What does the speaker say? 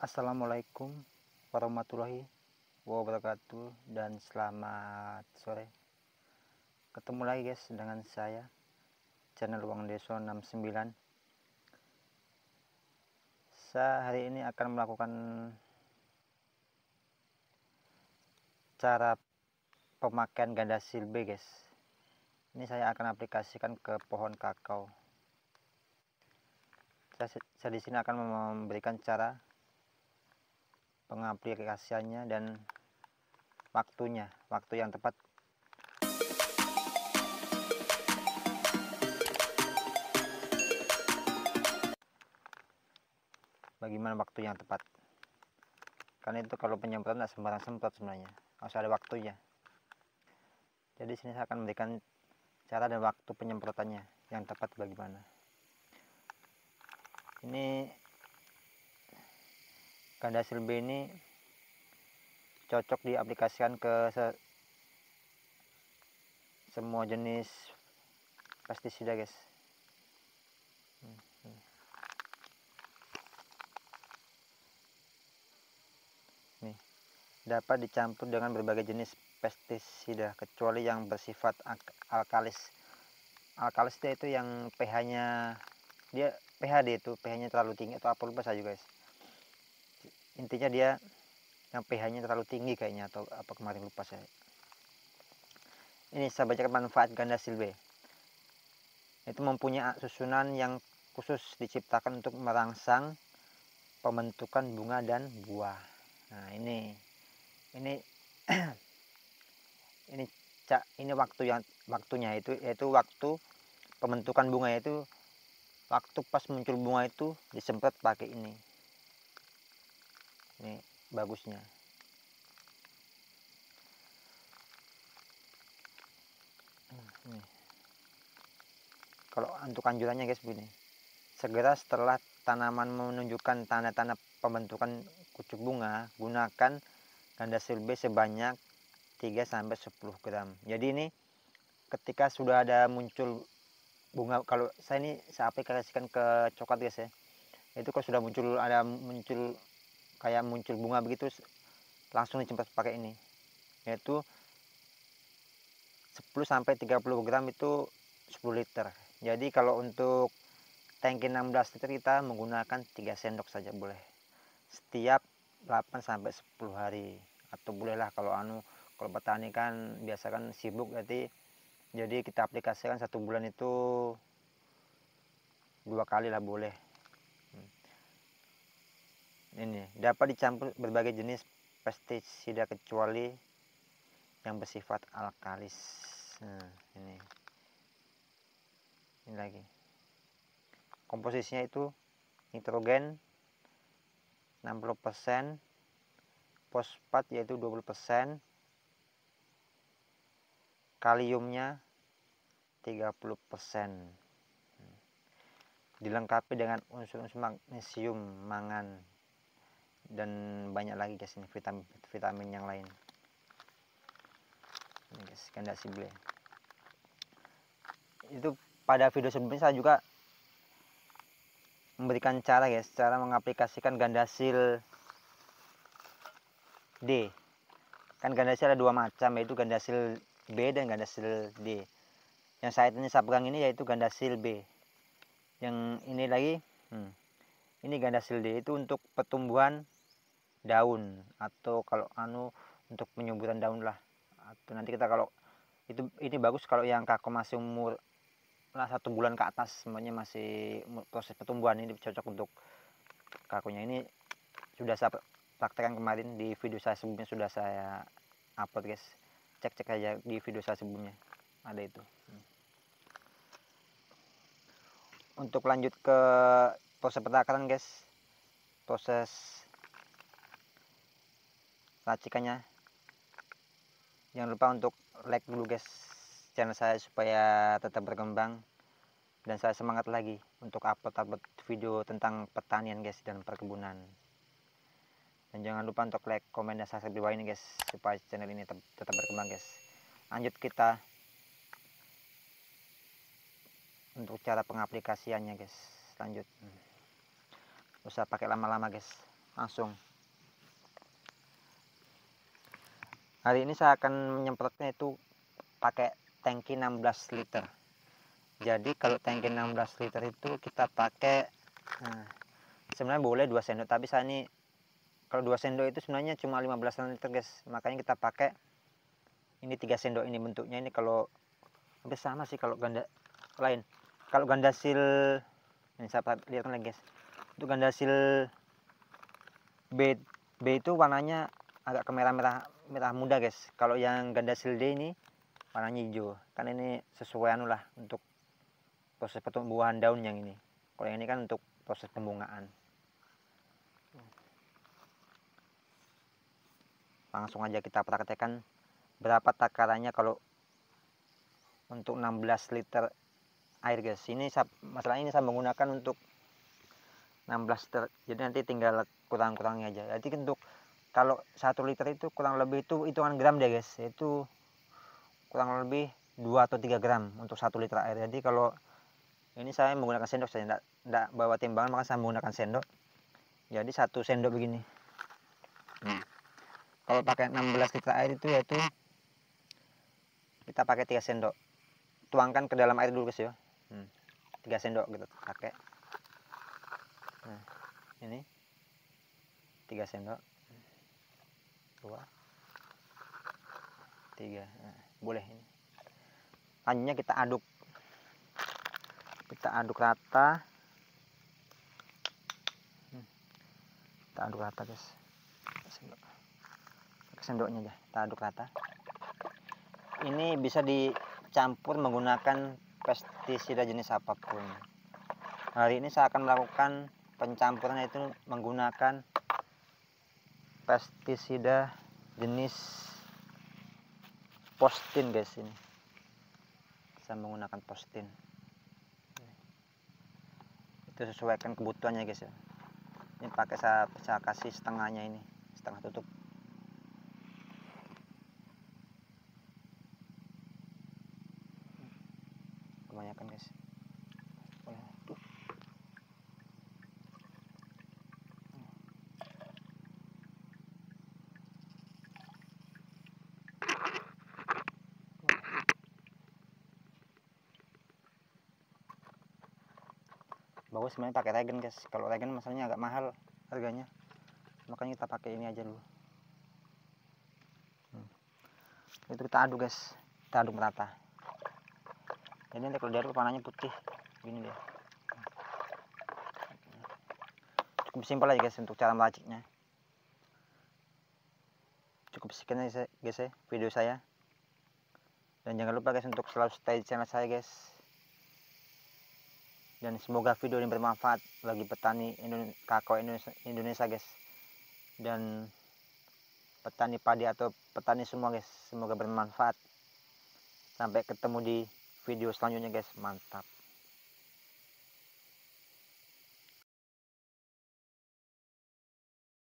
Assalamualaikum warahmatullahi wabarakatuh dan selamat sore. Ketemu lagi guys dengan saya channel Uang Deso 69 saya hari ini akan melakukan cara pemakaian ganda silbe guys. Ini saya akan aplikasikan ke pohon kakao. Saya, saya di sini akan memberikan cara pengaplikasiannya dan waktunya waktu yang tepat. Bagaimana waktu yang tepat? Karena itu kalau penyemprotan tidak sembarang semprot sebenarnya harus ada waktunya. Jadi sini saya akan memberikan cara dan waktu penyemprotannya yang tepat bagaimana. Ini ganda silbe ini cocok diaplikasikan ke se semua jenis pestisida guys. Nih dapat dicampur dengan berbagai jenis pestisida kecuali yang bersifat alkalis. Alkalis itu yang pH nya dia pH itu pH nya terlalu tinggi atau apa lupa saya juga guys intinya dia yang pH-nya terlalu tinggi kayaknya atau apa kemarin lupa saya. Ini saya bacakan manfaat ganda silbe. Itu mempunyai susunan yang khusus diciptakan untuk merangsang pembentukan bunga dan buah. Nah ini ini ini cak ini waktu yang waktunya itu yaitu waktu pembentukan bunga itu waktu pas muncul bunga itu disemprot pakai ini ini bagusnya. Ini. kalau untuk anjurannya guys begini. Segera setelah tanaman menunjukkan tanda-tanda pembentukan kucuk bunga gunakan ganda silbe sebanyak 3 sampai 10 gram. Jadi ini ketika sudah ada muncul bunga kalau saya ini saya aplikasikan ke coklat guys ya. Itu kalau sudah muncul ada muncul kayak muncul bunga begitu langsung dicemprot pakai ini. Yaitu 10 sampai 30 gram itu 10 liter. Jadi kalau untuk tangki 16 liter kita menggunakan 3 sendok saja boleh. Setiap 8 sampai 10 hari. Atau bolehlah kalau anu kalau petani kan biasa kan sibuk jadi jadi kita aplikasikan satu bulan itu dua kali lah boleh ini dapat dicampur berbagai jenis pestisida kecuali yang bersifat alkalis. Nah, ini. Ini lagi. Komposisinya itu nitrogen 60% fosfat yaitu 20% kaliumnya 30% dilengkapi dengan unsur-unsur magnesium mangan dan banyak lagi guys ini vitamin vitamin yang lain. Ini guys ganda sible. Itu pada video sebelumnya saya juga memberikan cara guys cara mengaplikasikan gandasil D. Kan gandasil ada dua macam yaitu gandasil B dan gandasil D. Yang saat ini saya pegang ini yaitu gandasil B. Yang ini lagi hmm, ini gandasil D itu untuk pertumbuhan daun atau kalau anu untuk penyuburan daun lah. Atau nanti kita kalau itu ini bagus kalau yang kakao masih umur lah satu bulan ke atas semuanya masih proses pertumbuhan ini cocok untuk kakonya ini sudah saya praktekkan kemarin di video saya sebelumnya sudah saya upload guys. Cek cek aja di video saya sebelumnya. Ada itu. Hmm. untuk lanjut ke proses petakaran guys. Proses racikannya jangan lupa untuk like dulu guys channel saya supaya tetap berkembang dan saya semangat lagi untuk upload-upload video tentang pertanian guys dan perkebunan. Dan jangan lupa untuk like, komen, dan subscribe di bawah ini guys supaya channel ini tetap, tetap berkembang guys. Lanjut kita untuk cara pengaplikasiannya guys. Lanjut. Hmm. usah pakai lama-lama guys. Langsung hari ini saya akan menyemprotnya itu pakai tangki 16 liter. Jadi kalau tangki 16 liter itu kita pakai nah, sebenarnya boleh 2 sendok tapi saya ini kalau 2 sendok itu sebenarnya cuma 15 liter guys. Makanya kita pakai ini 3 sendok ini bentuknya. Ini kalau hampir sama sih kalau ganda lain. Kalau ganda sil ini saya lihatkan lagi guys. Itu ganda sil B B itu warnanya agak kemerah-merah merah muda guys. Kalau yang ganda sil D ini warnanya hijau. Kan ini sesuai anu lah untuk proses pertumbuhan daun yang ini. Kalau yang ini kan untuk proses pembungaan. Langsung aja kita praktekkan berapa takarannya kalau untuk 16 liter air guys. Ini masalah ini saya menggunakan untuk 16 liter. Jadi nanti tinggal kurang-kurangnya aja. Jadi untuk kalau satu liter itu kurang lebih itu hitungan gram deh guys. Itu kurang lebih 2 atau 3 gram untuk satu liter air. Jadi kalau ini saya menggunakan sendok saya tidak, tidak bawa timbangan maka saya menggunakan sendok. Jadi satu sendok begini. Nah kalau pakai 16 liter air itu yaitu kita pakai tiga sendok. Tuangkan ke dalam air dulu guys ya. Hmm. sendok gitu pakai. Nah ini tiga sendok dua tiga. Nah, boleh ini. Lanjutnya kita aduk. Kita aduk rata. Hmm. kita aduk rata guys. Sendok sendoknya aja. Kita aduk rata. Ini bisa dicampur menggunakan pestisida jenis apa pun. Hari ini saya akan melakukan pencampuran itu menggunakan pestisida jenis postin guys ini. Saya menggunakan postin. Itu sesuaikan kebutuhannya guys ya. Ini pakai saya, saya kasih setengahnya ini setengah tutup kebanyakan guys bagus sebenarnya pakai regen guys. Kalau regen masalahnya agak mahal harganya. Makanya kita pakai ini aja dulu. Hmm. itu kita aduk guys. Kita aduk merata. Jadi nanti kalau diaduk warnanya putih. Gini dia. Cukup simpel aja guys untuk cara meraciknya cukup sekian aja guys ya video saya. Dan jangan lupa guys untuk selalu stay di channel saya guys dan semoga video ini bermanfaat bagi petani kakao Indonesia guys. Dan petani padi atau petani semua guys semoga bermanfaat. Sampai ketemu di video selanjutnya guys. Mantap